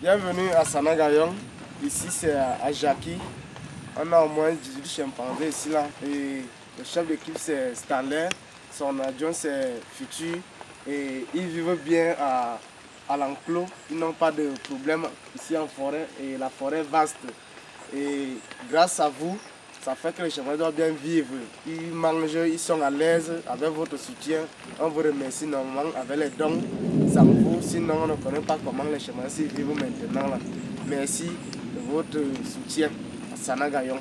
Bienvenue à Sanagayong. Ici c'est à Jackie. On a au moins 18 chimpanzés ici là. Et le chef d'équipe c'est Stanley. Son adjoint c'est Futur. Et ils vivent bien à, à l'enclos. Ils n'ont pas de problème ici en forêt. Et la forêt est vaste. Et grâce à vous, ça fait que les chimpanzés doivent bien vivre. Ils mangent, ils sont à l'aise avec votre soutien. On vous remercie normalement avec les dons. Sans vous, sinon on ne connaît pas comment les chimpanzés vivent maintenant. Merci de votre soutien à Sanagayon.